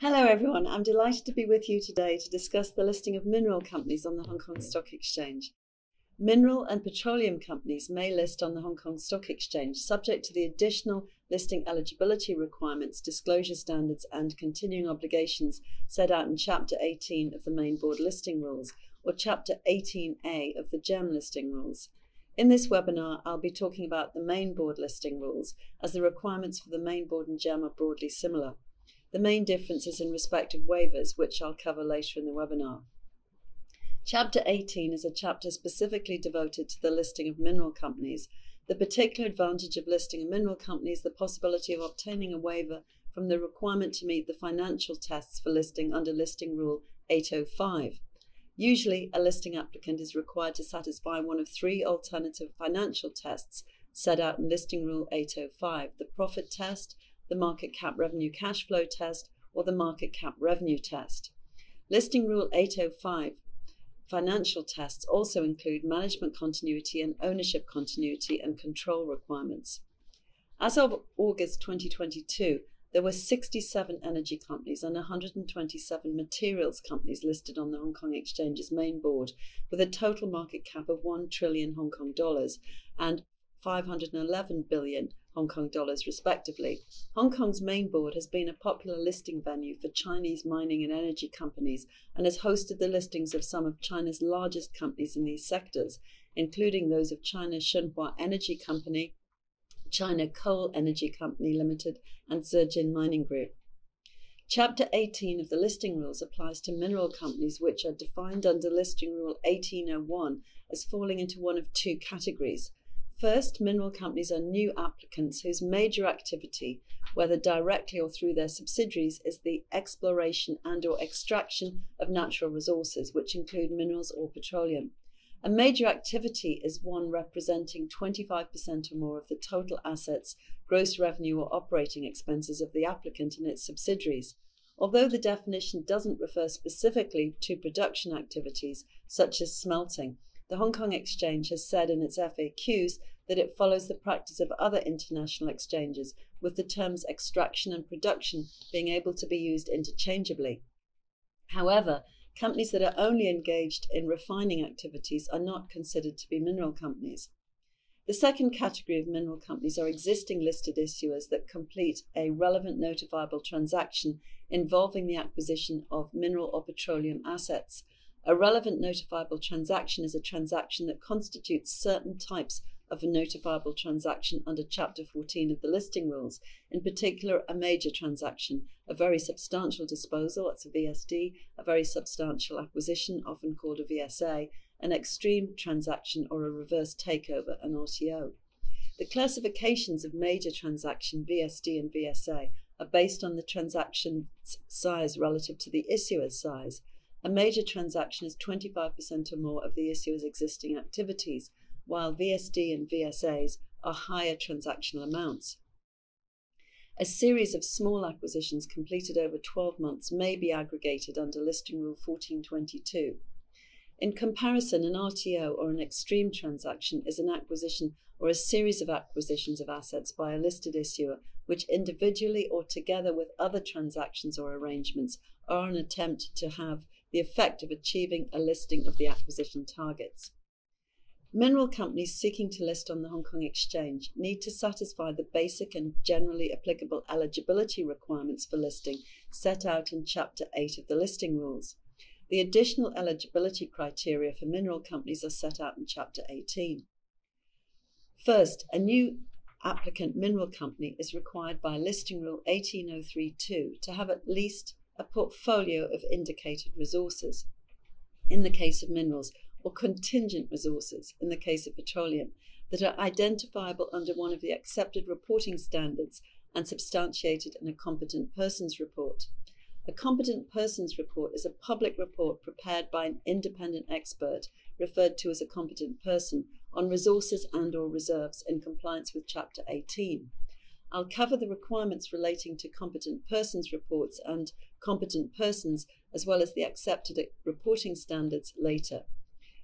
Hello, everyone. I'm delighted to be with you today to discuss the listing of mineral companies on the Hong Kong Stock Exchange. Mineral and petroleum companies may list on the Hong Kong Stock Exchange subject to the additional listing eligibility requirements, disclosure standards, and continuing obligations set out in Chapter 18 of the Main Board Listing Rules or Chapter 18A of the GEM Listing Rules. In this webinar, I'll be talking about the Main Board Listing Rules as the requirements for the Main Board and GEM are broadly similar. The main difference is in respect of waivers, which I'll cover later in the webinar. Chapter 18 is a chapter specifically devoted to the listing of mineral companies. The particular advantage of listing a mineral company is the possibility of obtaining a waiver from the requirement to meet the financial tests for listing under Listing Rule 805. Usually, a listing applicant is required to satisfy one of three alternative financial tests set out in Listing Rule 805 the profit test, the market cap revenue cash flow test, or the market cap revenue test. Listing Rule 805 financial tests also include management continuity and ownership continuity and control requirements. As of August 2022, there were 67 energy companies and 127 materials companies listed on the Hong Kong Exchange's main board, with a total market cap of 1 trillion Hong Kong dollars and 511 billion Hong Kong dollars, respectively. Hong Kong's main board has been a popular listing venue for Chinese mining and energy companies and has hosted the listings of some of China's largest companies in these sectors, including those of China Shenhua Energy Company, China Coal Energy Company Limited, and Zijin Mining Group. Chapter 18 of the listing rules applies to mineral companies which are defined under Listing Rule 1801 as falling into one of two categories First, mineral companies are new applicants whose major activity, whether directly or through their subsidiaries, is the exploration and or extraction of natural resources, which include minerals or petroleum. A major activity is one representing 25% or more of the total assets, gross revenue, or operating expenses of the applicant and its subsidiaries. Although the definition doesn't refer specifically to production activities, such as smelting, the Hong Kong Exchange has said in its FAQs that it follows the practice of other international exchanges, with the terms extraction and production being able to be used interchangeably. However, companies that are only engaged in refining activities are not considered to be mineral companies. The second category of mineral companies are existing listed issuers that complete a relevant notifiable transaction involving the acquisition of mineral or petroleum assets a relevant notifiable transaction is a transaction that constitutes certain types of a notifiable transaction under Chapter 14 of the listing rules, in particular, a major transaction, a very substantial disposal, that's a VSD, a very substantial acquisition, often called a VSA, an extreme transaction, or a reverse takeover, an RTO. The classifications of major transaction, VSD and VSA, are based on the transaction size relative to the issuer's size. A major transaction is 25% or more of the issuer's existing activities, while VSD and VSAs are higher transactional amounts. A series of small acquisitions completed over 12 months may be aggregated under Listing Rule 1422. In comparison, an RTO or an extreme transaction is an acquisition or a series of acquisitions of assets by a listed issuer, which individually or together with other transactions or arrangements are an attempt to have the effect of achieving a listing of the acquisition targets. Mineral companies seeking to list on the Hong Kong Exchange need to satisfy the basic and generally applicable eligibility requirements for listing set out in Chapter 8 of the listing rules. The additional eligibility criteria for mineral companies are set out in Chapter 18. First, a new applicant mineral company is required by Listing Rule 18032 to have at least a portfolio of indicated resources in the case of minerals, or contingent resources in the case of petroleum, that are identifiable under one of the accepted reporting standards and substantiated in a competent persons report. A competent persons report is a public report prepared by an independent expert, referred to as a competent person, on resources and or reserves in compliance with Chapter 18. I'll cover the requirements relating to competent persons reports and competent persons, as well as the accepted reporting standards later.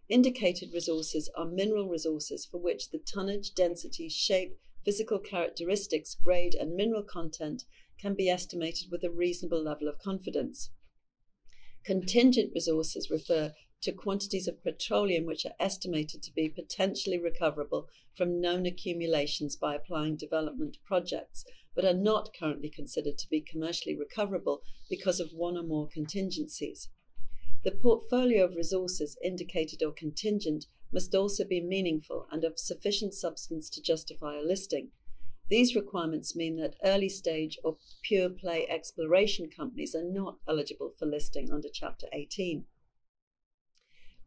Indicated resources are mineral resources for which the tonnage, density, shape, physical characteristics, grade, and mineral content can be estimated with a reasonable level of confidence. Contingent resources refer to quantities of petroleum which are estimated to be potentially recoverable from known accumulations by applying development projects, but are not currently considered to be commercially recoverable because of one or more contingencies. The portfolio of resources indicated or contingent must also be meaningful and of sufficient substance to justify a listing. These requirements mean that early stage or pure play exploration companies are not eligible for listing under Chapter 18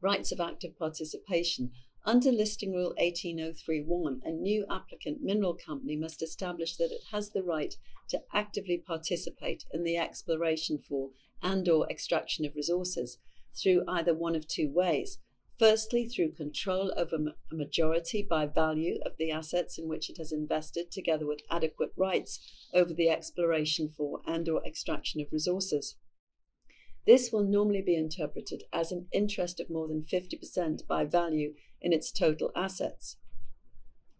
rights of active participation. Under Listing Rule 18031, a new applicant mineral company must establish that it has the right to actively participate in the exploration for and or extraction of resources through either one of two ways. Firstly, through control over a majority by value of the assets in which it has invested, together with adequate rights over the exploration for and or extraction of resources. This will normally be interpreted as an interest of more than 50% by value in its total assets.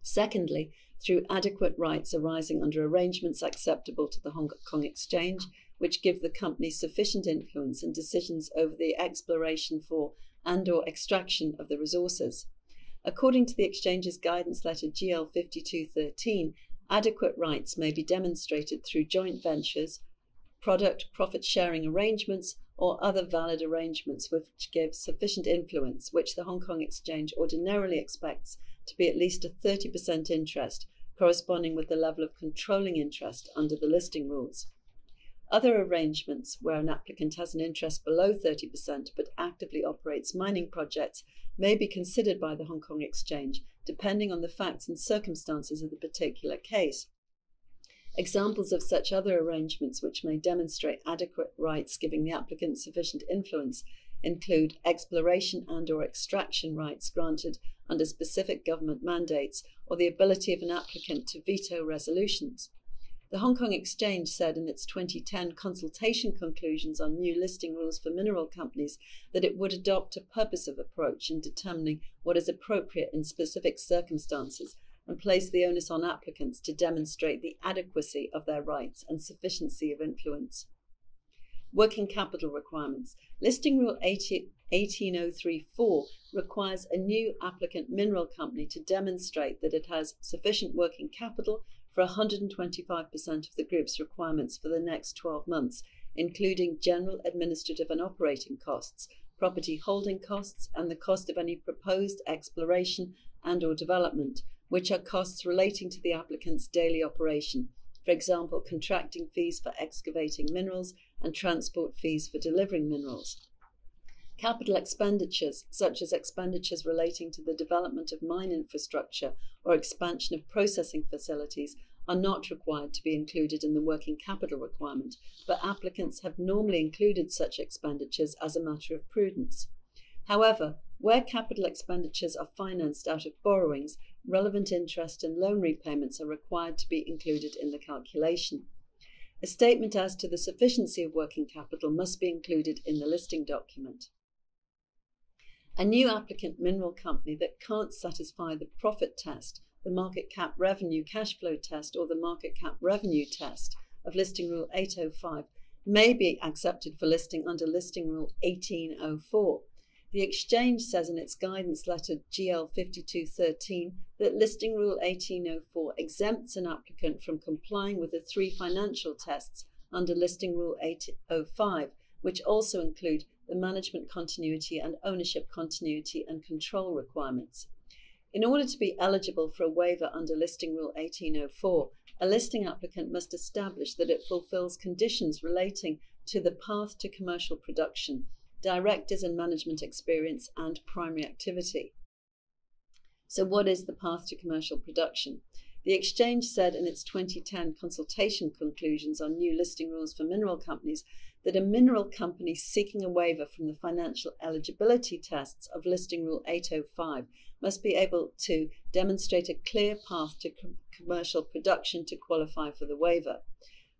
Secondly, through adequate rights arising under arrangements acceptable to the Hong Kong Exchange, which give the company sufficient influence in decisions over the exploration for and or extraction of the resources. According to the exchange's guidance letter GL 5213, adequate rights may be demonstrated through joint ventures, product profit sharing arrangements, or other valid arrangements which give sufficient influence, which the Hong Kong Exchange ordinarily expects to be at least a 30% interest, corresponding with the level of controlling interest under the listing rules. Other arrangements where an applicant has an interest below 30% but actively operates mining projects may be considered by the Hong Kong Exchange, depending on the facts and circumstances of the particular case. Examples of such other arrangements which may demonstrate adequate rights giving the applicant sufficient influence include exploration and or extraction rights granted under specific government mandates or the ability of an applicant to veto resolutions. The Hong Kong Exchange said in its 2010 consultation conclusions on new listing rules for mineral companies that it would adopt a purposive approach in determining what is appropriate in specific circumstances and place the onus on applicants to demonstrate the adequacy of their rights and sufficiency of influence. Working capital requirements. Listing Rule 80, 18034 requires a new applicant mineral company to demonstrate that it has sufficient working capital for 125% of the group's requirements for the next 12 months, including general administrative and operating costs, property holding costs, and the cost of any proposed exploration and or development, which are costs relating to the applicant's daily operation, for example, contracting fees for excavating minerals and transport fees for delivering minerals. Capital expenditures, such as expenditures relating to the development of mine infrastructure or expansion of processing facilities, are not required to be included in the working capital requirement, but applicants have normally included such expenditures as a matter of prudence. However, where capital expenditures are financed out of borrowings, relevant interest and loan repayments are required to be included in the calculation. A statement as to the sufficiency of working capital must be included in the listing document. A new applicant mineral company that can't satisfy the profit test, the market cap revenue cash flow test, or the market cap revenue test of Listing Rule 805 may be accepted for listing under Listing Rule 1804 the Exchange says in its guidance letter GL 5213 that Listing Rule 1804 exempts an applicant from complying with the three financial tests under Listing Rule 805, which also include the management continuity and ownership continuity and control requirements. In order to be eligible for a waiver under Listing Rule 1804, a listing applicant must establish that it fulfills conditions relating to the path to commercial production directors and management experience, and primary activity. So, what is the path to commercial production? The Exchange said in its 2010 consultation conclusions on new listing rules for mineral companies that a mineral company seeking a waiver from the financial eligibility tests of Listing Rule 805 must be able to demonstrate a clear path to com- commercial production to qualify for the waiver.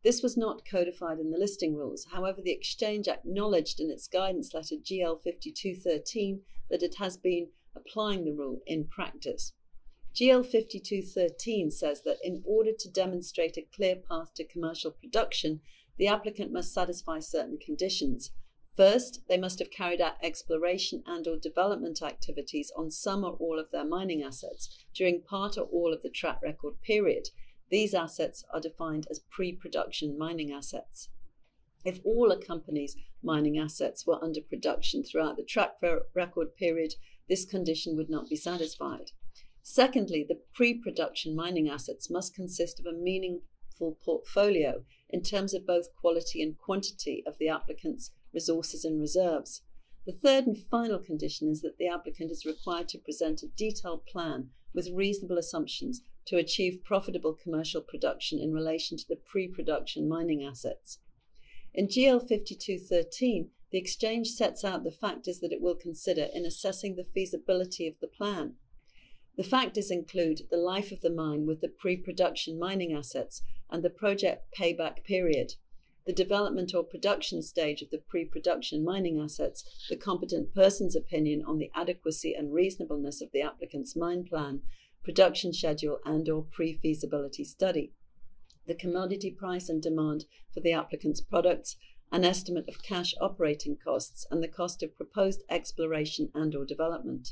This was not codified in the listing rules. However, the Exchange acknowledged in its guidance letter GL 5213 that it has been applying the rule in practice. GL 5213 says that in order to demonstrate a clear path to commercial production, the applicant must satisfy certain conditions. First, they must have carried out exploration and or development activities on some or all of their mining assets during part or all of the track record period. These assets are defined as pre-production mining assets. If all a company's mining assets were under production throughout the track record period, this condition would not be satisfied. Secondly, the pre-production mining assets must consist of a meaningful portfolio in terms of both quality and quantity of the applicant's resources and reserves. The third and final condition is that the applicant is required to present a detailed plan with reasonable assumptions to achieve profitable commercial production in relation to the pre-production mining assets. In GL 5213, the exchange sets out the factors that it will consider in assessing the feasibility of the plan. The factors include the life of the mine with the pre production mining assets and the project payback period, the development or production stage of the pre production mining assets, the competent person's opinion on the adequacy and reasonableness of the applicant's mine plan, production schedule, and or pre feasibility study, the commodity price and demand for the applicant's products, an estimate of cash operating costs, and the cost of proposed exploration and or development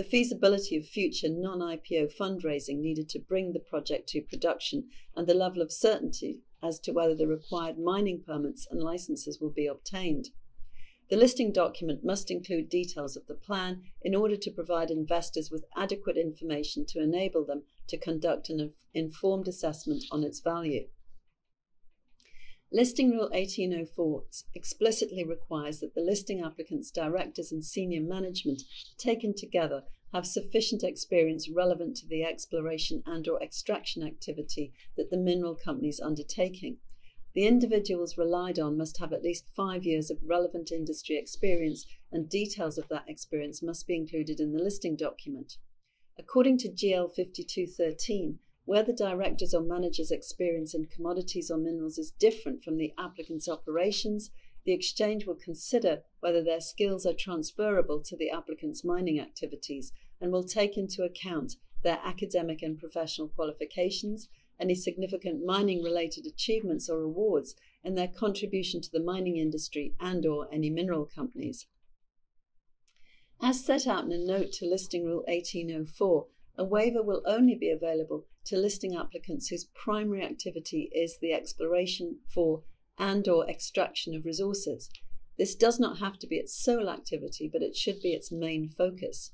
the feasibility of future non-IPO fundraising needed to bring the project to production, and the level of certainty as to whether the required mining permits and licenses will be obtained. The listing document must include details of the plan in order to provide investors with adequate information to enable them to conduct an informed assessment on its value. Listing Rule 1804 explicitly requires that the listing applicant's directors and senior management, taken together, have sufficient experience relevant to the exploration and or extraction activity that the mineral company is undertaking. The individuals relied on must have at least five years of relevant industry experience, and details of that experience must be included in the listing document. According to GL 5213, where the director's or manager's experience in commodities or minerals is different from the applicant's operations, the exchange will consider whether their skills are transferable to the applicant's mining activities and will take into account their academic and professional qualifications, any significant mining related achievements or awards, and their contribution to the mining industry and or any mineral companies. As set out in a note to Listing Rule 1804, a waiver will only be available to listing applicants whose primary activity is the exploration for and or extraction of resources. This does not have to be its sole activity, but it should be its main focus.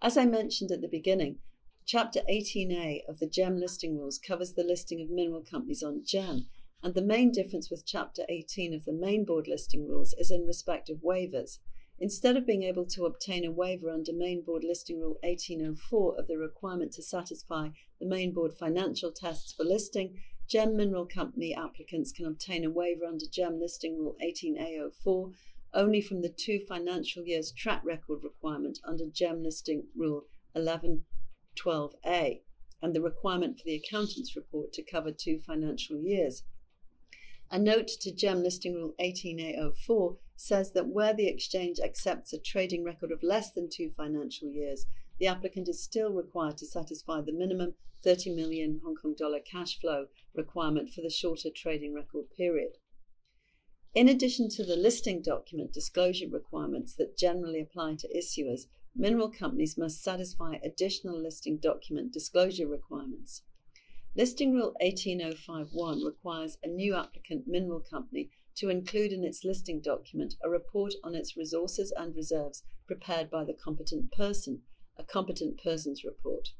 As I mentioned at the beginning, Chapter 18A of the GEM listing rules covers the listing of mineral companies on GEM, and the main difference with Chapter 18 of the main board listing rules is in respect of waivers. Instead of being able to obtain a waiver under Main Board Listing Rule 1804 of the requirement to satisfy the Main Board financial tests for listing, GEM Mineral Company applicants can obtain a waiver under GEM Listing Rule 18A04 only from the two financial years track record requirement under GEM Listing Rule 1112A and the requirement for the accountant's report to cover two financial years. A note to GEM Listing Rule 18A04 says that where the exchange accepts a trading record of less than two financial years, the applicant is still required to satisfy the minimum 30 million Hong Kong dollar cash flow requirement for the shorter trading record period. In addition to the listing document disclosure requirements that generally apply to issuers, mineral companies must satisfy additional listing document disclosure requirements. Listing Rule 18051 requires a new applicant mineral company to include in its listing document a report on its resources and reserves prepared by the competent person, a competent persons report.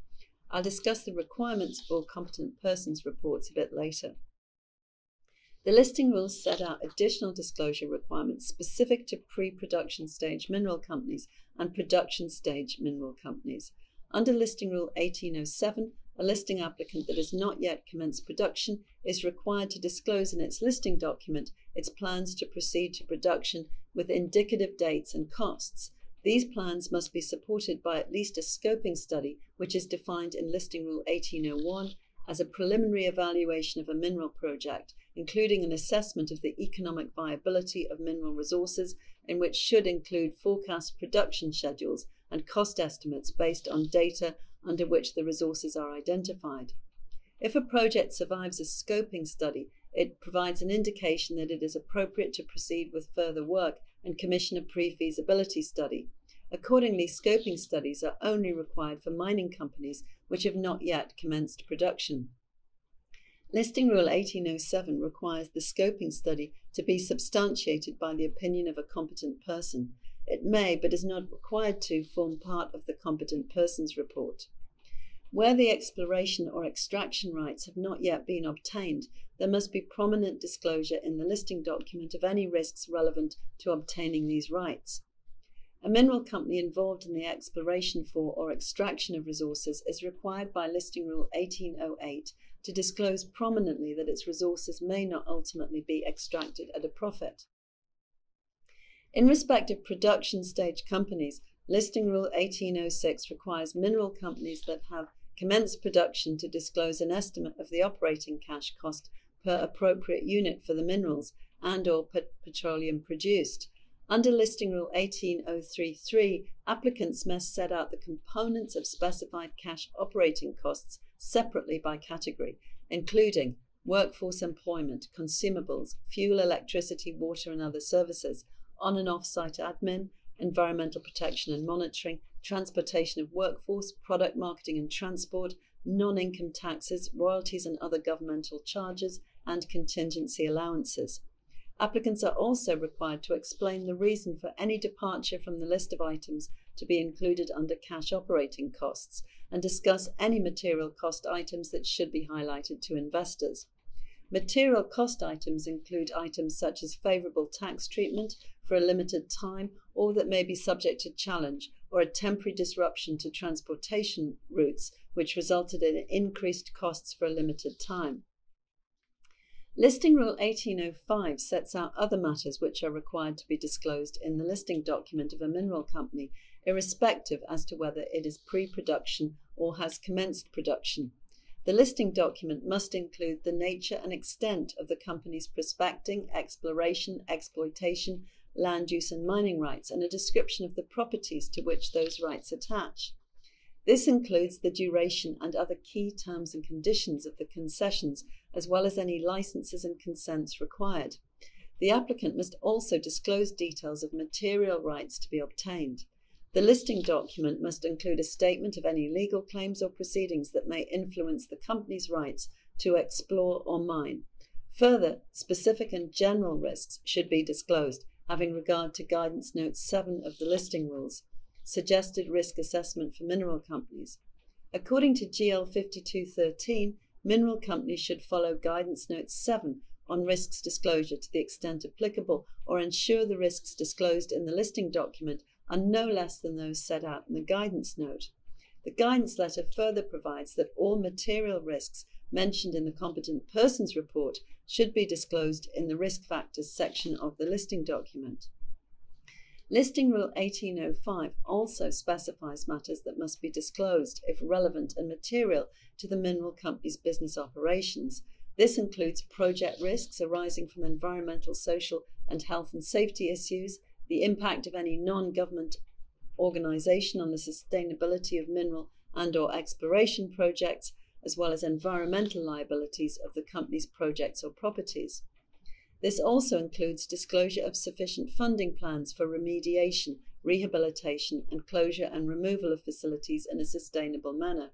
I'll discuss the requirements for competent persons reports a bit later. The listing rules set out additional disclosure requirements specific to pre production stage mineral companies and production stage mineral companies. Under Listing Rule 1807, a listing applicant that has not yet commenced production is required to disclose in its listing document its plans to proceed to production with indicative dates and costs. These plans must be supported by at least a scoping study, which is defined in Listing Rule 1801 as a preliminary evaluation of a mineral project, including an assessment of the economic viability of mineral resources, in which should include forecast production schedules and cost estimates based on data under which the resources are identified. If a project survives a scoping study, it provides an indication that it is appropriate to proceed with further work and commission a pre feasibility study. Accordingly, scoping studies are only required for mining companies which have not yet commenced production. Listing Rule 1807 requires the scoping study to be substantiated by the opinion of a competent person. It may, but is not required to, form part of the competent person's report. Where the exploration or extraction rights have not yet been obtained, there must be prominent disclosure in the listing document of any risks relevant to obtaining these rights. A mineral company involved in the exploration for or extraction of resources is required by Listing Rule 1808 to disclose prominently that its resources may not ultimately be extracted at a profit. In respect of production stage companies, Listing Rule 1806 requires mineral companies that have commenced production to disclose an estimate of the operating cash cost per appropriate unit for the minerals and or petroleum produced under Listing Rule 18033, applicants must set out the components of specified cash operating costs separately by category, including workforce employment, consumables, fuel, electricity, water, and other services, on and off site admin, environmental protection and monitoring, transportation of workforce, product marketing and transport, non income taxes, royalties and other governmental charges, and contingency allowances. Applicants are also required to explain the reason for any departure from the list of items to be included under cash operating costs and discuss any material cost items that should be highlighted to investors. Material cost items include items such as favourable tax treatment for a limited time or that may be subject to challenge or a temporary disruption to transportation routes which resulted in increased costs for a limited time. Listing Rule 1805 sets out other matters which are required to be disclosed in the listing document of a mineral company, irrespective as to whether it is pre production or has commenced production. The listing document must include the nature and extent of the company's prospecting, exploration, exploitation, land use, and mining rights, and a description of the properties to which those rights attach. This includes the duration and other key terms and conditions of the concessions, as well as any licenses and consents required. The applicant must also disclose details of material rights to be obtained. The listing document must include a statement of any legal claims or proceedings that may influence the company's rights to explore or mine. Further, specific and general risks should be disclosed, having regard to Guidance Note 7 of the listing rules suggested risk assessment for mineral companies. According to GL 5213, mineral companies should follow Guidance Note 7 on risks disclosure to the extent applicable or ensure the risks disclosed in the listing document are no less than those set out in the guidance note. The guidance letter further provides that all material risks mentioned in the competent persons report should be disclosed in the risk factors section of the listing document. Listing Rule 1805 also specifies matters that must be disclosed if relevant and material to the mineral company's business operations. This includes project risks arising from environmental, social, and health and safety issues, the impact of any non-government organization on the sustainability of mineral and or exploration projects, as well as environmental liabilities of the company's projects or properties. This also includes disclosure of sufficient funding plans for remediation, rehabilitation, and closure and removal of facilities in a sustainable manner.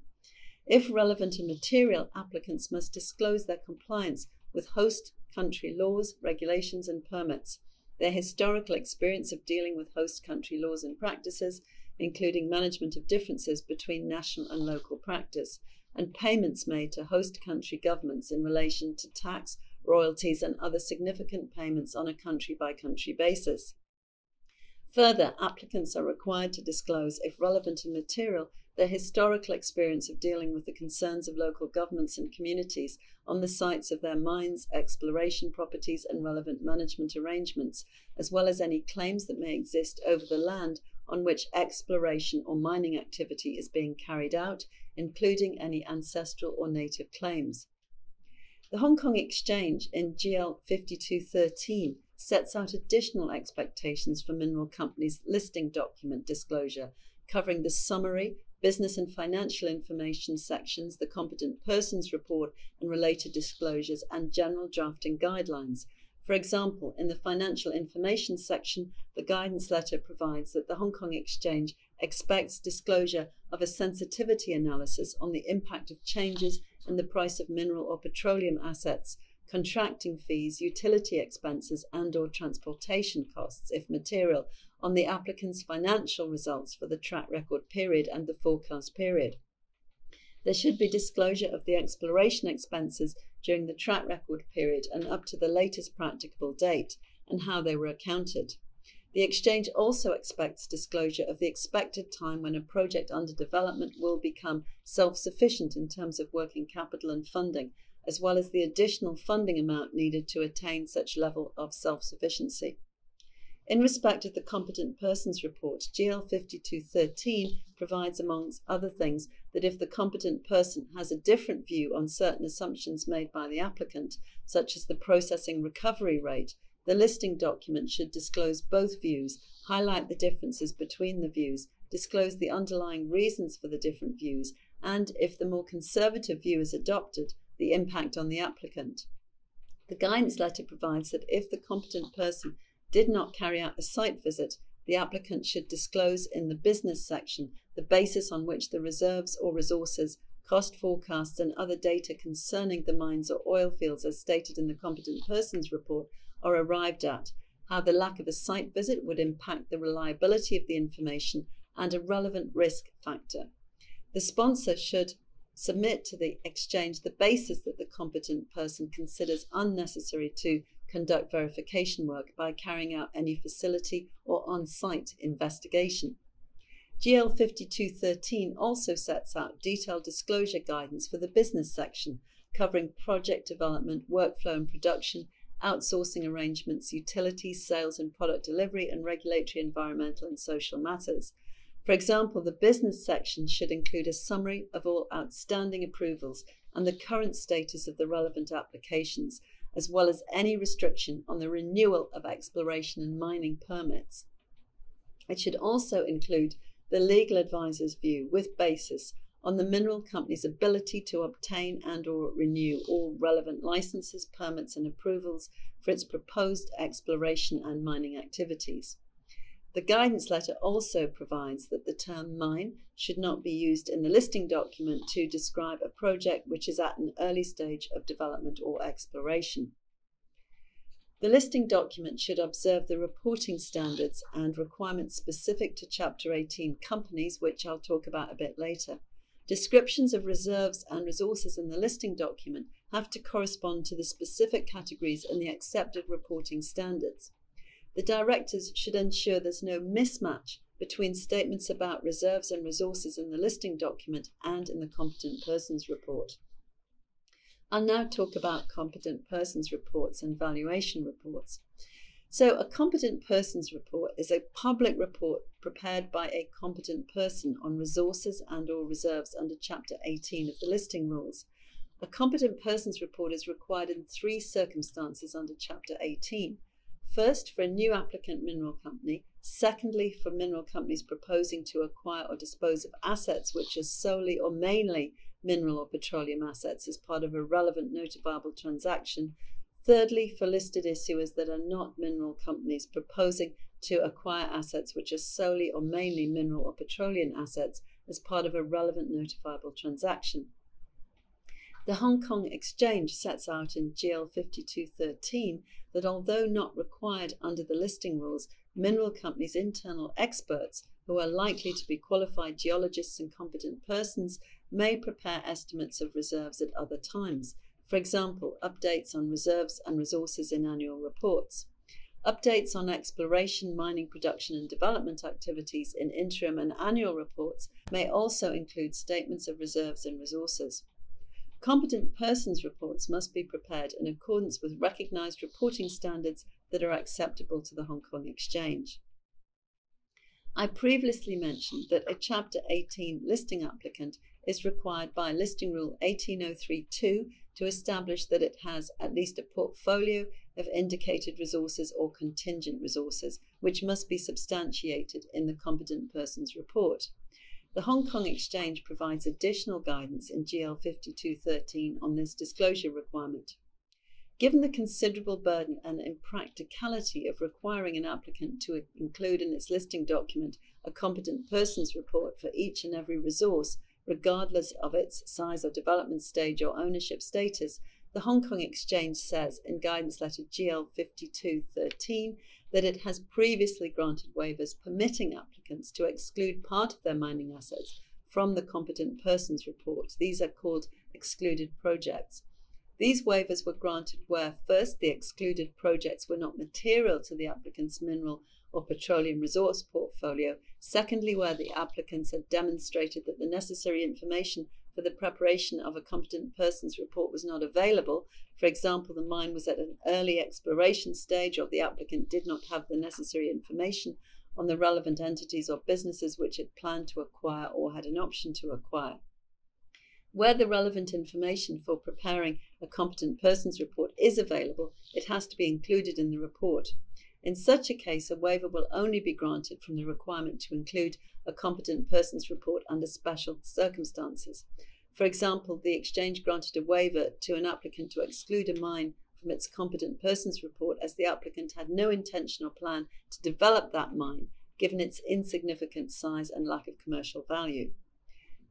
If relevant and material, applicants must disclose their compliance with host country laws, regulations, and permits, their historical experience of dealing with host country laws and practices, including management of differences between national and local practice, and payments made to host country governments in relation to tax, royalties, and other significant payments on a country by country basis. Further, applicants are required to disclose, if relevant and material, their historical experience of dealing with the concerns of local governments and communities on the sites of their mines, exploration properties, and relevant management arrangements, as well as any claims that may exist over the land on which exploration or mining activity is being carried out, including any ancestral or native claims. The Hong Kong Exchange in GL 5213 sets out additional expectations for mineral companies' listing document disclosure, covering the summary, business and financial information sections, the competent persons report and related disclosures, and general drafting guidelines. For example, in the financial information section, the guidance letter provides that the Hong Kong Exchange expects disclosure of a sensitivity analysis on the impact of changes in the price of mineral or petroleum assets, contracting fees, utility expenses and or transportation costs, if material, on the applicant's financial results for the track record period and the forecast period. There should be disclosure of the exploration expenses during the track record period and up to the latest practicable date and how they were accounted. The exchange also expects disclosure of the expected time when a project under development will become self sufficient in terms of working capital and funding, as well as the additional funding amount needed to attain such level of self sufficiency. In respect of the Competent Persons Report, GL 5213 provides, amongst other things, that if the competent person has a different view on certain assumptions made by the applicant, such as the processing recovery rate, the listing document should disclose both views, highlight the differences between the views, disclose the underlying reasons for the different views, and, if the more conservative view is adopted, the impact on the applicant. The guidance letter provides that if the competent person did not carry out a site visit, the applicant should disclose in the business section the basis on which the reserves or resources, cost forecasts, and other data concerning the mines or oil fields as stated in the competent persons report are arrived at, how the lack of a site visit would impact the reliability of the information, and a relevant risk factor. The sponsor should submit to the exchange the basis that the competent person considers unnecessary to conduct verification work by carrying out any facility or on site investigation. GL 5213 also sets out detailed disclosure guidance for the business section, covering project development, workflow and production, outsourcing arrangements, utilities, sales and product delivery, and regulatory, environmental, and social matters. For example, the business section should include a summary of all outstanding approvals and the current status of the relevant applications, as well as any restriction on the renewal of exploration and mining permits. It should also include the legal advisor's view with basis on the mineral company's ability to obtain and or renew all relevant licenses, permits and approvals for its proposed exploration and mining activities. The guidance letter also provides that the term mine should not be used in the listing document to describe a project which is at an early stage of development or exploration. The listing document should observe the reporting standards and requirements specific to Chapter 18 companies, which I'll talk about a bit later. Descriptions of reserves and resources in the listing document have to correspond to the specific categories in the accepted reporting standards. The directors should ensure there's no mismatch between statements about reserves and resources in the listing document and in the competent persons report. I'll now talk about competent persons reports and valuation reports. So a competent persons report is a public report prepared by a competent person on resources and or reserves under chapter 18 of the listing rules. A competent persons report is required in three circumstances under chapter 18. First, for a new applicant mineral company. Secondly, for mineral companies proposing to acquire or dispose of assets which are solely or mainly mineral or petroleum assets as part of a relevant notifiable transaction. Thirdly, for listed issuers that are not mineral companies proposing to acquire assets which are solely or mainly mineral or petroleum assets as part of a relevant notifiable transaction. The Hong Kong Exchange sets out in GL 5213 that although not required under the listing rules, mineral companies' internal experts, who are likely to be qualified geologists and competent persons, may prepare estimates of reserves at other times. For example, updates on reserves and resources in annual reports. Updates on exploration, mining, production, and development activities in interim and annual reports may also include statements of reserves and resources. Competent persons reports must be prepared in accordance with recognized reporting standards that are acceptable to the Hong Kong Exchange. I previously mentioned that a Chapter 18 listing applicant is required by Listing Rule 18032 to establish that it has at least a portfolio of indicated resources or contingent resources, which must be substantiated in the competent person's report. The Hong Kong Exchange provides additional guidance in GL 5213 on this disclosure requirement. Given the considerable burden and impracticality of requiring an applicant to include in its listing document a competent persons report for each and every resource, regardless of its size or development stage or ownership status, the Hong Kong Exchange says in Guidance Letter GL 5213 that it has previously granted waivers permitting applicants to exclude part of their mining assets from the competent persons report. These are called excluded projects. These waivers were granted where, first, the excluded projects were not material to the applicant's mineral or petroleum resource portfolio, secondly, where the applicants had demonstrated that the necessary information for the preparation of a competent person's report was not available. For example, the mine was at an early exploration stage, or the applicant did not have the necessary information on the relevant entities or businesses which it planned to acquire or had an option to acquire. Where the relevant information for preparing a competent persons report is available, it has to be included in the report. In such a case, a waiver will only be granted from the requirement to include a competent persons report under special circumstances. For example, the exchange granted a waiver to an applicant to exclude a mine from its competent persons report as the applicant had no intention or plan to develop that mine, given its insignificant size and lack of commercial value.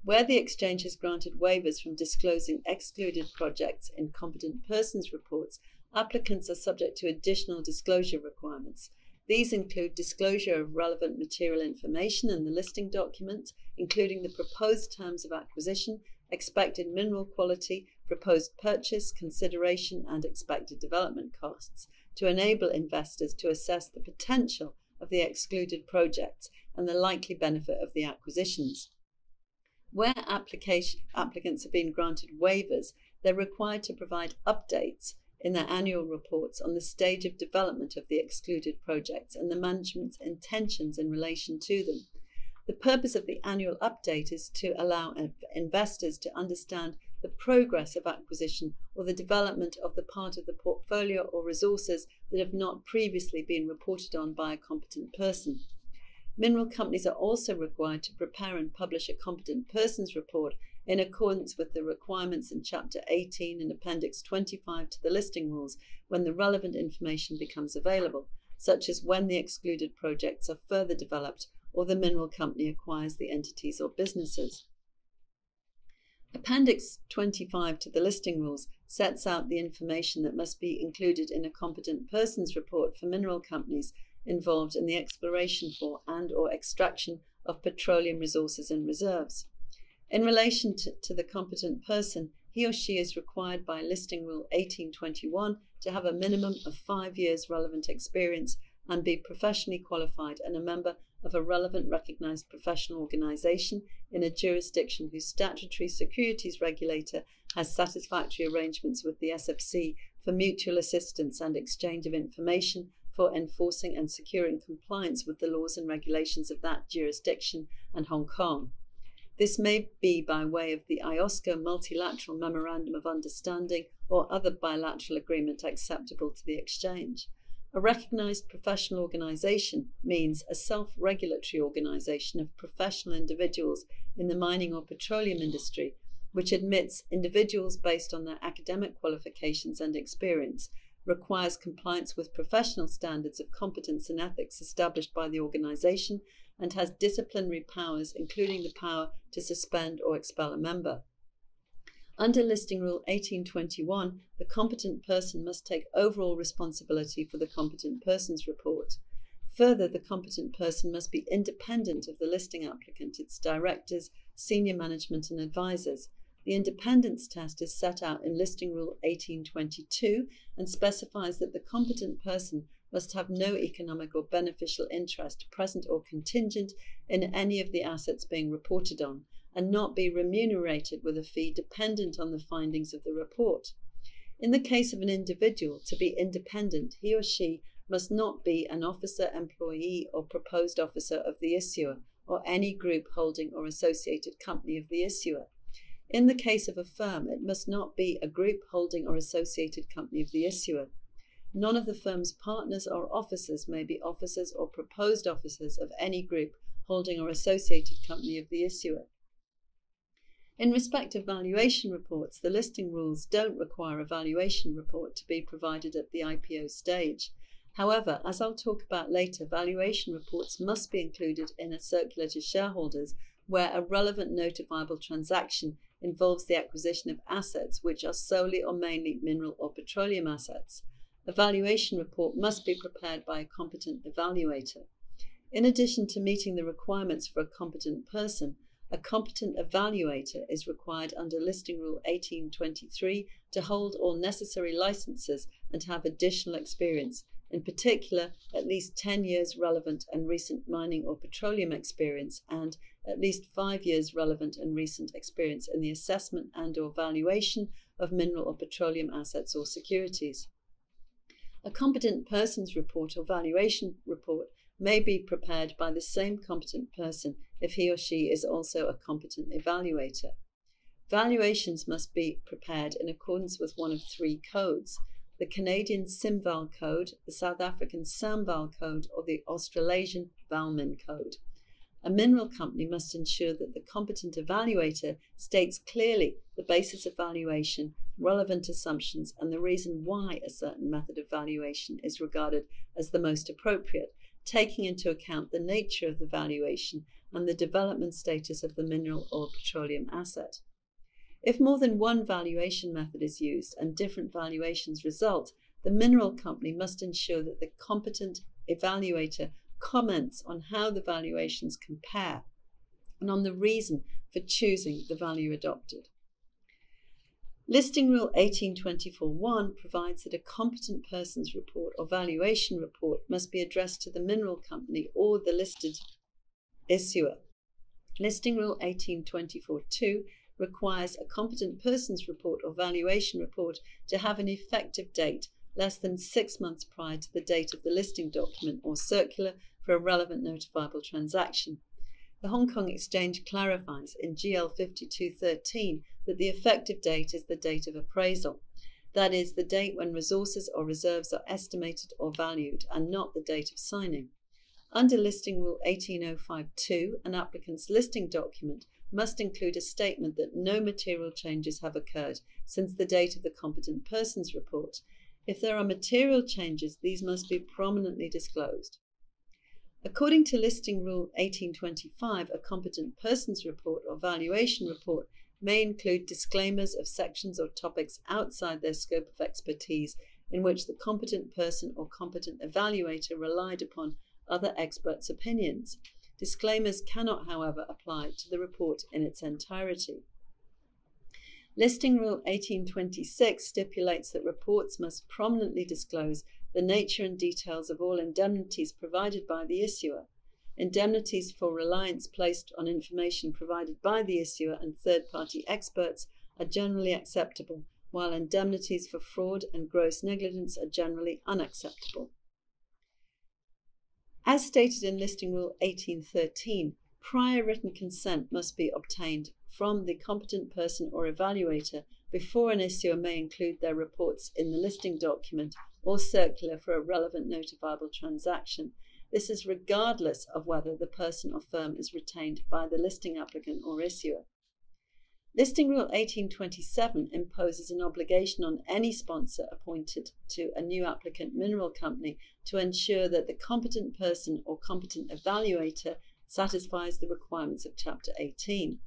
Where the exchange has granted waivers from disclosing excluded projects in competent persons reports, applicants are subject to additional disclosure requirements. These include disclosure of relevant material information in the listing document, including the proposed terms of acquisition, expected mineral quality, proposed purchase, consideration, and expected development costs to enable investors to assess the potential of the excluded projects and the likely benefit of the acquisitions. Where applicants have been granted waivers, they're required to provide updates in their annual reports on the stage of development of the excluded projects and the management's intentions in relation to them. The purpose of the annual update is to allow investors to understand the progress of acquisition or the development of the part of the portfolio or resources that have not previously been reported on by a competent person. Mineral companies are also required to prepare and publish a competent persons report in accordance with the requirements in Chapter 18 and Appendix 25 to the listing rules when the relevant information becomes available, such as when the excluded projects are further developed or the mineral company acquires the entities or businesses. Appendix 25 to the listing rules sets out the information that must be included in a competent persons report for mineral companies involved in the exploration for and or extraction of petroleum resources and reserves. In relation to, to, the competent person, he or she is required by Listing Rule 1821 to have a minimum of five years relevant experience and be professionally qualified and a member of a relevant recognized professional organization in a jurisdiction whose statutory securities regulator has satisfactory arrangements with the SFC for mutual assistance and exchange of information for enforcing and securing compliance with the laws and regulations of that jurisdiction and Hong Kong. This may be by way of the IOSCO Multilateral Memorandum of Understanding or other bilateral agreement acceptable to the exchange. A recognized professional organization means a self regulatory organization of professional individuals in the mining or petroleum industry, which admits individuals based on their academic qualifications and experience requires compliance with professional standards of competence and ethics established by the organization and has disciplinary powers, including the power to suspend or expel a member. Under Listing Rule 1821, the competent person must take overall responsibility for the competent person's report. Further, the competent person must be independent of the listing applicant, its directors, senior management, and advisors, the independence test is set out in Listing Rule 1822 and specifies that the competent person must have no economic or beneficial interest, present or contingent, in any of the assets being reported on, and not be remunerated with a fee dependent on the findings of the report. In the case of an individual, to be independent, he or she must not be an officer, employee, or proposed officer of the issuer, or any group holding or associated company of the issuer. In the case of a firm, it must not be a group holding or associated company of the issuer. None of the firm's partners or officers may be officers or proposed officers of any group holding or associated company of the issuer. In respect of valuation reports, the listing rules don't require a valuation report to be provided at the IPO stage. However, as I'll talk about later, valuation reports must be included in a circular to shareholders where a relevant notifiable transaction involves the acquisition of assets which are solely or mainly mineral or petroleum assets. A valuation report must be prepared by a competent evaluator. In addition to meeting the requirements for a competent person, a competent evaluator is required under Listing Rule 1823 to hold all necessary licenses and have additional experience, in particular, at least 10 years relevant and recent mining or petroleum experience and at least 5 years relevant and recent experience in the assessment and or valuation of mineral or petroleum assets or securities. A competent person's report or valuation report may be prepared by the same competent person if he or she is also a competent evaluator. Valuations must be prepared in accordance with one of three codes the Canadian CIMVAL code, the South African SAMVAL code, or the Australasian VALMIN code. A mineral company must ensure that the competent evaluator states clearly the basis of valuation, relevant assumptions, and the reason why a certain method of valuation is regarded as the most appropriate, taking into account the nature of the valuation and the development status of the mineral or petroleum asset. If more than one valuation method is used and different valuations result, the mineral company must ensure that the competent evaluator comments on how the valuations compare and on the reason for choosing the value adopted. Listing Rule 1824.1 provides that a competent person's report or valuation report must be addressed to the mineral company or the listed issuer. Listing Rule 1824.2 requires a competent person's report or valuation report to have an effective date less than six months prior to the date of the listing document or circular for a relevant notifiable transaction. The Hong Kong Exchange clarifies in GL 5213 that the effective date is the date of appraisal. That is, the date when resources or reserves are estimated or valued, and not the date of signing. Under Listing Rule 18052, an applicant's listing document must include a statement that no material changes have occurred since the date of the competent person's report. If there are material changes, these must be prominently disclosed. According to Listing Rule 1825, a competent person's report or valuation report may include disclaimers of sections or topics outside their scope of expertise in which the competent person or competent evaluator relied upon other experts' opinions. Disclaimers cannot, however, apply to the report in its entirety. Listing Rule 1826 stipulates that reports must prominently disclose the nature and details of all indemnities provided by the issuer. Indemnities for reliance placed on information provided by the issuer and third party experts are generally acceptable, while indemnities for fraud and gross negligence are generally unacceptable. As stated in Listing Rule 1813, prior written consent must be obtained from the competent person or evaluator before an issuer may include their reports in the listing document or circular for a relevant notifiable transaction. This is regardless of whether the person or firm is retained by the listing applicant or issuer. Listing Rule 1827 imposes an obligation on any sponsor appointed to a new applicant mineral company to ensure that the competent person or competent evaluator satisfies the requirements of Chapter 18.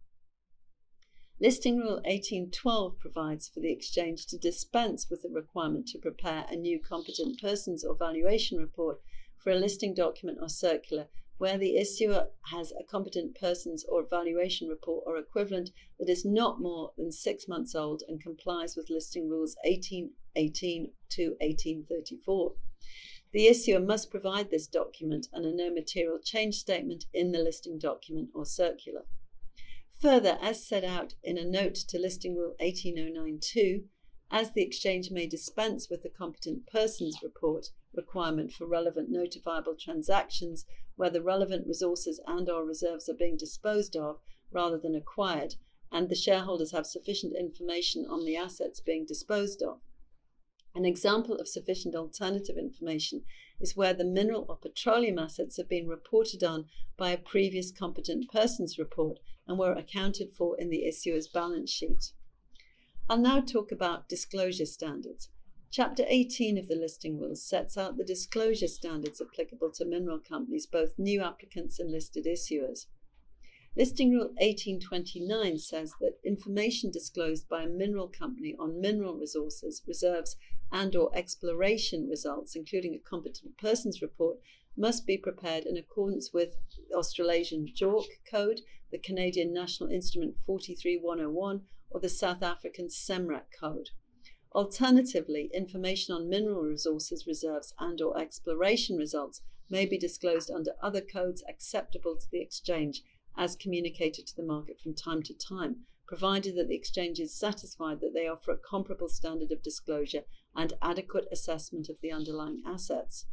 Listing Rule 1812 provides for the exchange to dispense with the requirement to prepare a new competent persons or valuation report for a listing document or circular where the issuer has a competent persons or valuation report or equivalent that is not more than six months old and complies with listing rules 1818 to 1834. The issuer must provide this document and a no material change statement in the listing document or circular. Further, as set out in a note to Listing Rule 18092, as the exchange may dispense with the competent persons report requirement for relevant notifiable transactions where the relevant resources and or reserves are being disposed of rather than acquired and the shareholders have sufficient information on the assets being disposed of. An example of sufficient alternative information is where the mineral or petroleum assets have been reported on by a previous competent persons report and were accounted for in the issuer's balance sheet. I'll now talk about disclosure standards. Chapter 18 of the listing rules sets out the disclosure standards applicable to mineral companies, both new applicants and listed issuers. Listing Rule 1829 says that information disclosed by a mineral company on mineral resources, reserves, and or exploration results, including a competent persons report, must be prepared in accordance with Australasian JORC Code, the Canadian National Instrument 43101, or the South African SAMREC Code. Alternatively, information on mineral resources, reserves, and or exploration results may be disclosed under other codes acceptable to the exchange as communicated to the market from time to time, provided that the exchange is satisfied that they offer a comparable standard of disclosure and adequate assessment of the underlying assets.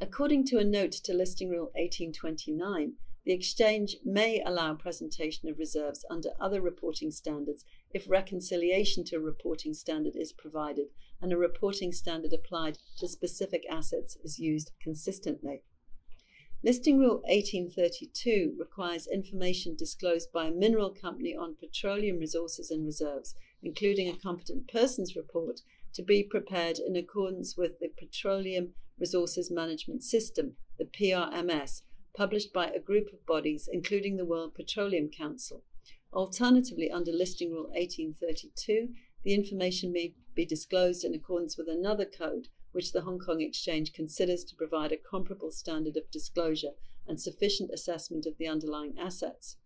According to a note to Listing Rule 1829, the exchange may allow presentation of reserves under other reporting standards if reconciliation to a reporting standard is provided and a reporting standard applied to specific assets is used consistently. Listing Rule 1832 requires information disclosed by a mineral company on petroleum resources and reserves, including a competent persons report, to be prepared in accordance with the Petroleum Resources Management System, the PRMS, published by a group of bodies, including the World Petroleum Council. Alternatively, under Listing Rule 1832, the information may be disclosed in accordance with another code which the Hong Kong Exchange considers to provide a comparable standard of disclosure and sufficient assessment of the underlying assets.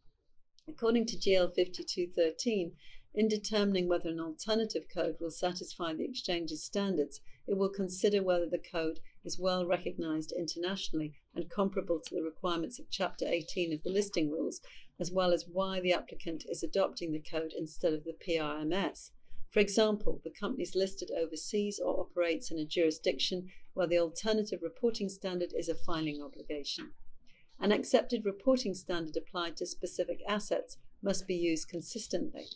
According to GL 5213, in determining whether an alternative code will satisfy the exchange's standards, it will consider whether the code is well recognized internationally and comparable to the requirements of Chapter 18 of the listing rules, as well as why the applicant is adopting the code instead of the PRMS. For example, the company is listed overseas or operates in a jurisdiction where the alternative reporting standard is a filing obligation. An accepted reporting standard applied to specific assets must be used consistently.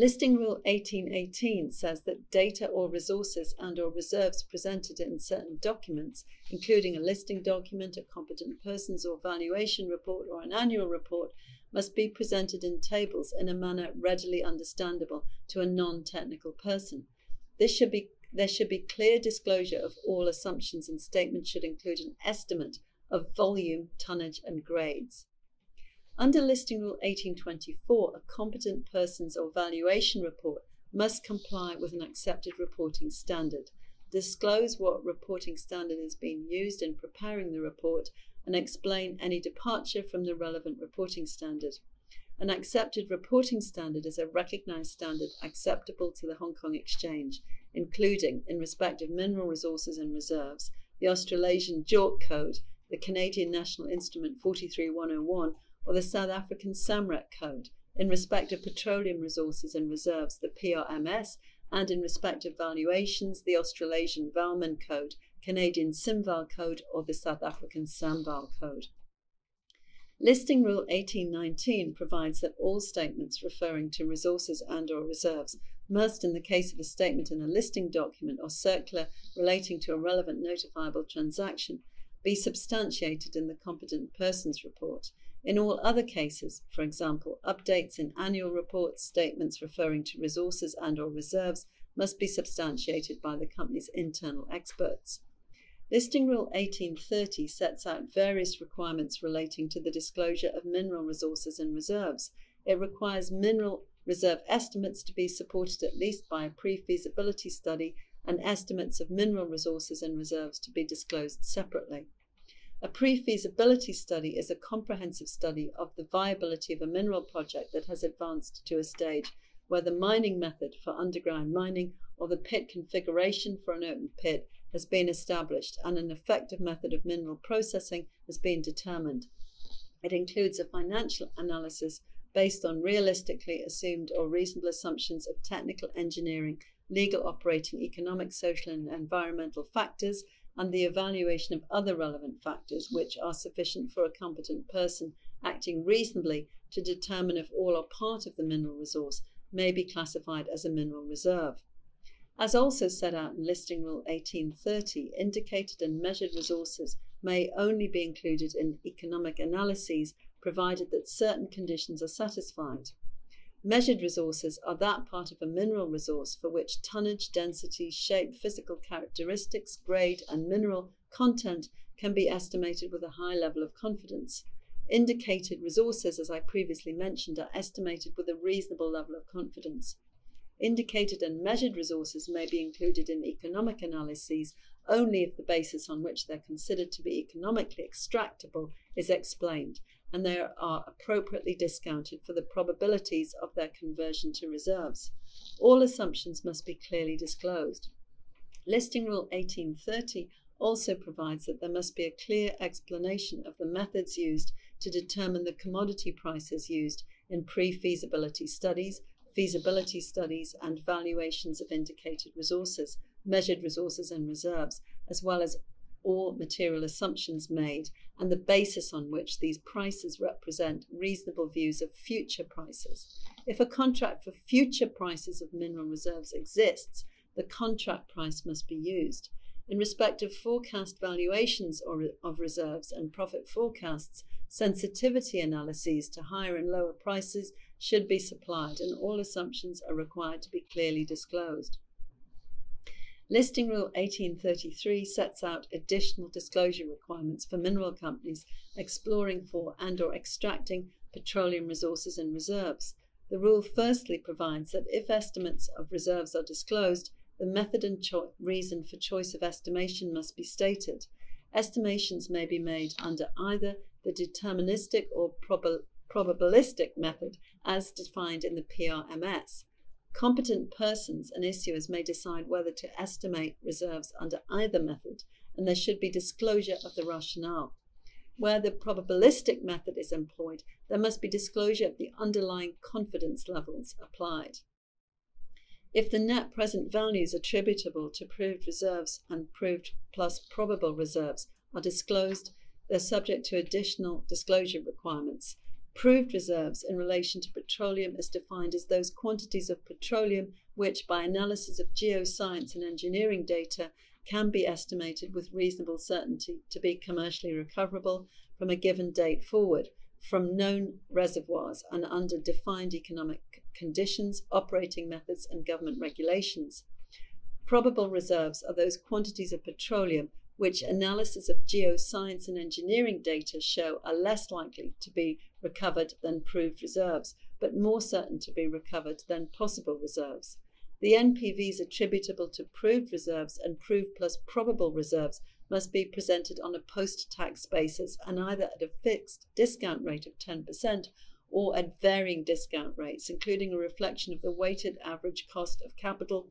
Listing Rule 1818 says that data or resources and or reserves presented in certain documents, including a listing document, a competent persons or valuation report, or an annual report, must be presented in tables in a manner readily understandable to a non-technical person. This should be there should be clear disclosure of all assumptions and statements should include an estimate of volume, tonnage, and grades. Under Listing Rule 1824, a competent persons or valuation report must comply with an accepted reporting standard, disclose what reporting standard is being used in preparing the report, and explain any departure from the relevant reporting standard. An accepted reporting standard is a recognized standard acceptable to the Hong Kong Exchange, including, in respect of mineral resources and reserves, the Australasian JORC Code, the Canadian National Instrument 43101, or the South African SAMREC Code, in respect of petroleum resources and reserves, the PRMS, and in respect of valuations, the Australasian VALMIN Code, Canadian CIMVAL Code, or the South African SAMVAL Code. Listing Rule 1819 provides that all statements referring to resources and or reserves must, in the case of a statement in a listing document or circular relating to a relevant notifiable transaction, be substantiated in the competent persons report. In all other cases, for example, updates in annual reports, statements referring to resources and or reserves must be substantiated by the company's internal experts. Listing Rule 1830 sets out various requirements relating to the disclosure of mineral resources and reserves. It requires mineral reserve estimates to be supported at least by a pre-feasibility study and estimates of mineral resources and reserves to be disclosed separately. A pre-feasibility study is a comprehensive study of the viability of a mineral project that has advanced to a stage where the mining method for underground mining or the pit configuration for an open pit has been established and an effective method of mineral processing has been determined. It includes a financial analysis based on realistically assumed or reasonable assumptions of technical engineering, legal operating, economic, social, and environmental factors, and the evaluation of other relevant factors which are sufficient for a competent person acting reasonably to determine if all or part of the mineral resource may be classified as a mineral reserve. As also set out in Listing Rule 1830, indicated and measured resources may only be included in economic analyses provided that certain conditions are satisfied. Measured resources are that part of a mineral resource for which tonnage, density, shape, physical characteristics, grade, and mineral content can be estimated with a high level of confidence. Indicated resources, as I previously mentioned, are estimated with a reasonable level of confidence. Indicated and measured resources may be included in economic analyses only if the basis on which they're considered to be economically extractable is explained and they are appropriately discounted for the probabilities of their conversion to reserves. All assumptions must be clearly disclosed. Listing Rule 1830 also provides that there must be a clear explanation of the methods used to determine the commodity prices used in pre feasibility studies, feasibility studies, and valuations of indicated resources, measured resources, and reserves, as well as all material assumptions made and the basis on which these prices represent reasonable views of future prices. If a contract for future prices of mineral reserves exists, the contract price must be used. In respect of forecast valuations or of reserves and profit forecasts, sensitivity analyses to higher and lower prices should be supplied, and all assumptions are required to be clearly disclosed. Listing Rule 1833 sets out additional disclosure requirements for mineral companies exploring for and or extracting petroleum resources and reserves. The rule firstly provides that if estimates of reserves are disclosed, the method and cho- reason for choice of estimation must be stated. Estimations may be made under either the deterministic or prob- probabilistic method as defined in the PRMS. Competent persons and issuers may decide whether to estimate reserves under either method, and there should be disclosure of the rationale. Where the probabilistic method is employed, there must be disclosure of the underlying confidence levels applied. If the net present values attributable to proved reserves and proved plus probable reserves are disclosed, they're subject to additional disclosure requirements. Proved reserves in relation to petroleum is defined as those quantities of petroleum which, by analysis of geoscience and engineering data, can be estimated with reasonable certainty to be commercially recoverable from a given date forward from known reservoirs and under defined economic conditions, operating methods, and government regulations. Probable reserves are those quantities of petroleum which analysis of geoscience and engineering data show are less likely to be recovered than proved reserves, but more certain to be recovered than possible reserves. The NPVs attributable to proved reserves and proved plus probable reserves must be presented on a post tax basis and either at a fixed discount rate of 10% or at varying discount rates, including a reflection of the weighted average cost of capital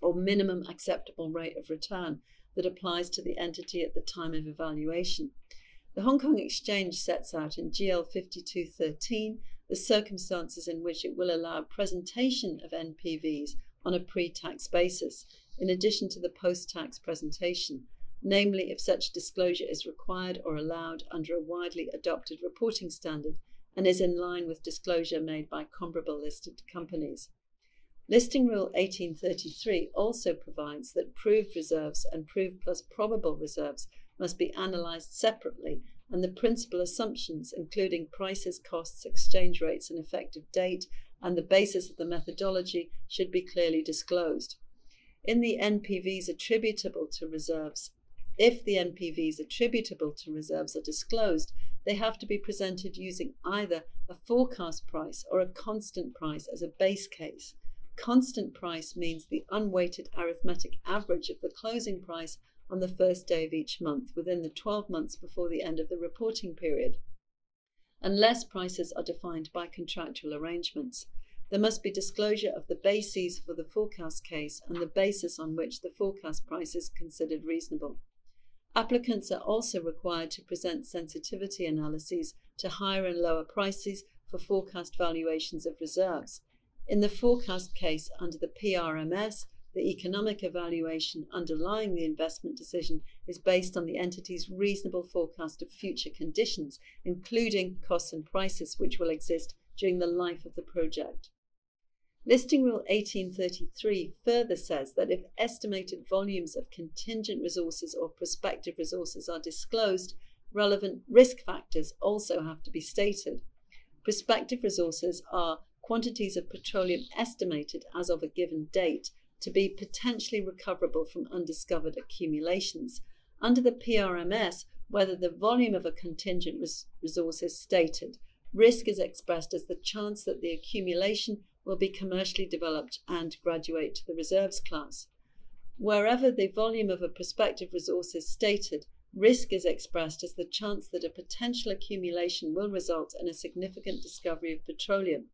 or minimum acceptable rate of return that applies to the entity at the time of evaluation. The Hong Kong Exchange sets out in GL 5213 the circumstances in which it will allow presentation of NPVs on a pre tax basis, in addition to the post tax presentation, namely if such disclosure is required or allowed under a widely adopted reporting standard and is in line with disclosure made by comparable listed companies. Listing Rule 1833 also provides that proved reserves and proved plus probable reserves must be analysed separately, and the principal assumptions, including prices, costs, exchange rates, and effective date, and the basis of the methodology, should be clearly disclosed. In the NPVs attributable to reserves, if the NPVs attributable to reserves are disclosed, they have to be presented using either a forecast price or a constant price as a base case. Constant price means the unweighted arithmetic average of the closing price on the first day of each month within the 12 months before the end of the reporting period. Unless prices are defined by contractual arrangements, there must be disclosure of the bases for the forecast case and the basis on which the forecast price is considered reasonable. Applicants are also required to present sensitivity analyses to higher and lower prices for forecast valuations of reserves. In the forecast case under the PRMS, the economic evaluation underlying the investment decision is based on the entity's reasonable forecast of future conditions, including costs and prices which will exist during the life of the project. Listing Rule 1833 further says that if estimated volumes of contingent resources or prospective resources are disclosed, relevant risk factors also have to be stated. Prospective resources are quantities of petroleum estimated as of a given date to be potentially recoverable from undiscovered accumulations. Under the PRMS, whether the volume of a contingent res- resource is stated, risk is expressed as the chance that the accumulation will be commercially developed and graduate to the reserves class. Wherever the volume of a prospective resource is stated, risk is expressed as the chance that a potential accumulation will result in a significant discovery of petroleum.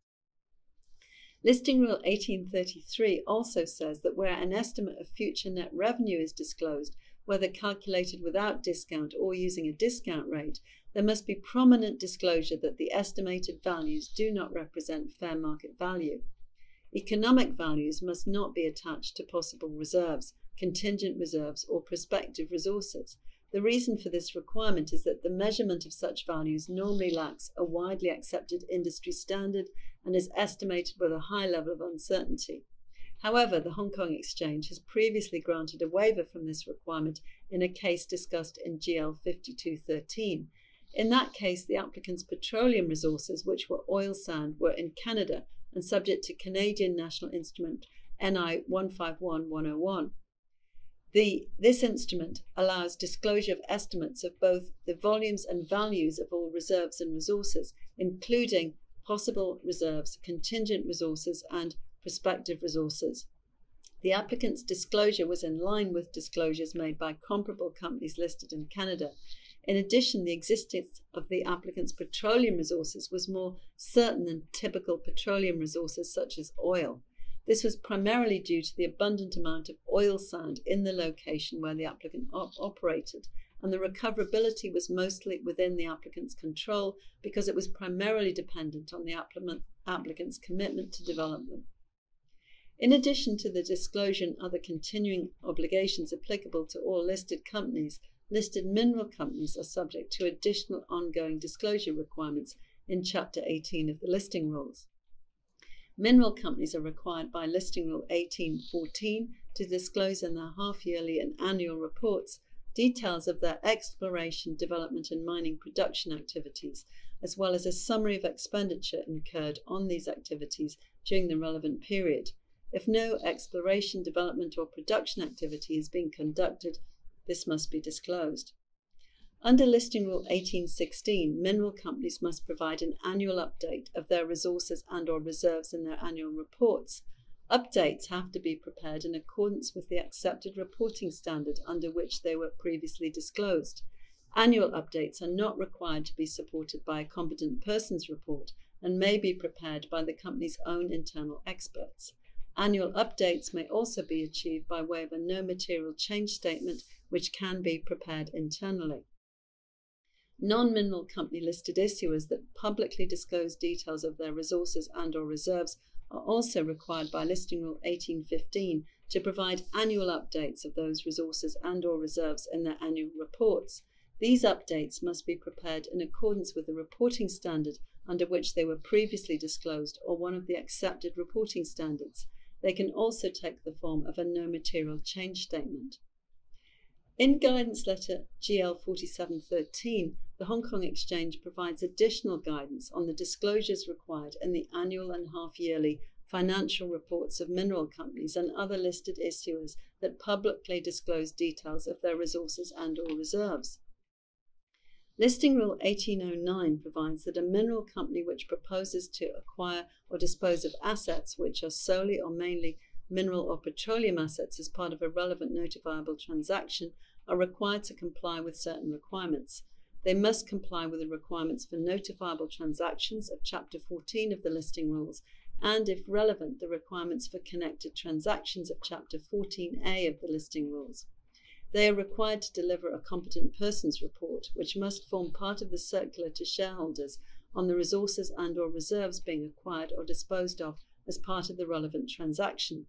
Listing Rule 1833 also says that where an estimate of future net revenue is disclosed, whether calculated without discount or using a discount rate, there must be prominent disclosure that the estimated values do not represent fair market value. Economic values must not be attached to possible reserves, contingent reserves, or prospective resources. The reason for this requirement is that the measurement of such values normally lacks a widely accepted industry standard and is estimated with a high level of uncertainty. However, the Hong Kong Exchange has previously granted a waiver from this requirement in a case discussed in GL 5213 in that case, the applicant's petroleum resources, which were oil sand, were in Canada and subject to Canadian National Instrument NI 151101. The, this instrument allows disclosure of estimates of both the volumes and values of all reserves and resources, including possible reserves, contingent resources, and prospective resources. The applicant's disclosure was in line with disclosures made by comparable companies listed in Canada. In addition, the existence of the applicant's petroleum resources was more certain than typical petroleum resources such as oil. This was primarily due to the abundant amount of oil sand in the location where the applicant op- operated, and the recoverability was mostly within the applicant's control because it was primarily dependent on the applicant's commitment to development. In addition to the disclosure and other continuing obligations applicable to all listed companies, listed mineral companies are subject to additional ongoing disclosure requirements in Chapter 18 of the listing rules. Mineral companies are required by Listing Rule 1814 to disclose in their half yearly and annual reports details of their exploration, development, and mining production activities, as well as a summary of expenditure incurred on these activities during the relevant period. If no exploration, development, or production activity is being conducted, this must be disclosed. Under Listing Rule 1816, mineral companies must provide an annual update of their resources and or reserves in their annual reports. Updates have to be prepared in accordance with the accepted reporting standard under which they were previously disclosed. Annual updates are not required to be supported by a competent persons report and may be prepared by the company's own internal experts. Annual updates may also be achieved by way of a no material change statement which can be prepared internally. Non-mineral company listed issuers that publicly disclose details of their resources and or reserves are also required by Listing Rule 1815 to provide annual updates of those resources and or reserves in their annual reports. These updates must be prepared in accordance with the reporting standard under which they were previously disclosed or one of the accepted reporting standards. They can also take the form of a no material change statement. In Guidance Letter GL 4713, the Hong Kong Exchange provides additional guidance on the disclosures required in the annual and half yearly financial reports of mineral companies and other listed issuers that publicly disclose details of their resources and or reserves. Listing Rule 1809 provides that a mineral company which proposes to acquire or dispose of assets which are solely or mainly mineral or petroleum assets as part of a relevant notifiable transaction are required to comply with certain requirements. They must comply with the requirements for notifiable transactions of Chapter 14 of the listing rules, and if relevant, the requirements for connected transactions of Chapter 14A of the listing rules. They are required to deliver a competent persons report, which must form part of the circular to shareholders on the resources and or reserves being acquired or disposed of as part of the relevant transaction.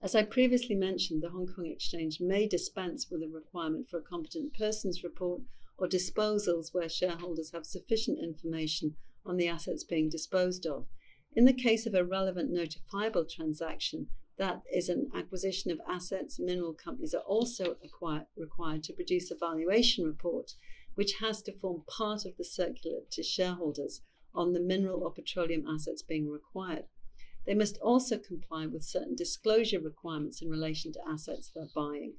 As I previously mentioned, the Hong Kong Exchange may dispense with a requirement for a competent persons report or disposals where shareholders have sufficient information on the assets being disposed of. In the case of a relevant notifiable transaction, that is an acquisition of assets, mineral companies are also acquire, required to produce a valuation report, which has to form part of the circular to shareholders on the mineral or petroleum assets being required. They must also comply with certain disclosure requirements in relation to assets they're buying.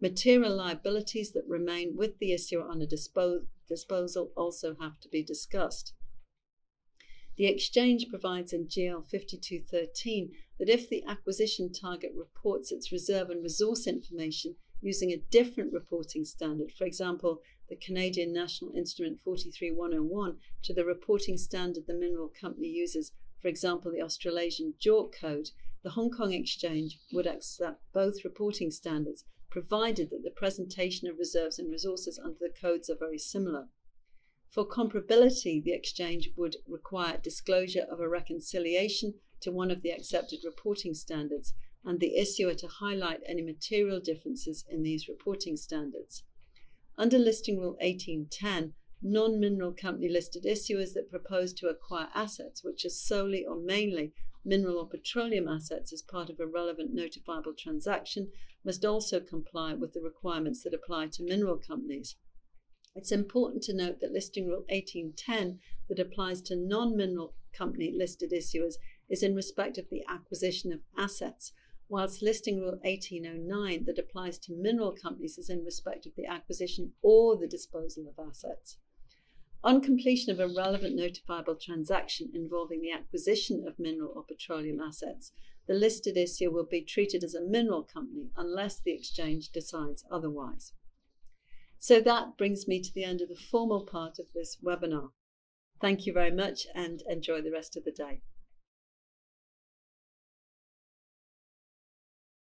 Material liabilities that remain with the issuer on a dispo- disposal also have to be discussed. The exchange provides in GL 5213 that if the acquisition target reports its reserve and resource information using a different reporting standard, for example, the Canadian National Instrument 43101, to the reporting standard the mineral company uses, for example, the Australasian JORC code, the Hong Kong Exchange would accept both reporting standards, provided that the presentation of reserves and resources under the codes are very similar. For comparability, the exchange would require disclosure of a reconciliation to one of the accepted reporting standards and the issuer to highlight any material differences in these reporting standards. Under Listing Rule 1810, non mineral company listed issuers that propose to acquire assets which are solely or mainly mineral or petroleum assets as part of a relevant notifiable transaction must also comply with the requirements that apply to mineral companies. It's important to note that Listing Rule 1810 that applies to non mineral company listed issuers is in respect of the acquisition of assets, whilst Listing Rule 1809 that applies to mineral companies is in respect of the acquisition or the disposal of assets. On completion of a relevant notifiable transaction involving the acquisition of mineral or petroleum assets, the listed issuer will be treated as a mineral company unless the exchange decides otherwise. So that brings me to the end of the formal part of this webinar. Thank you very much and enjoy the rest of the day.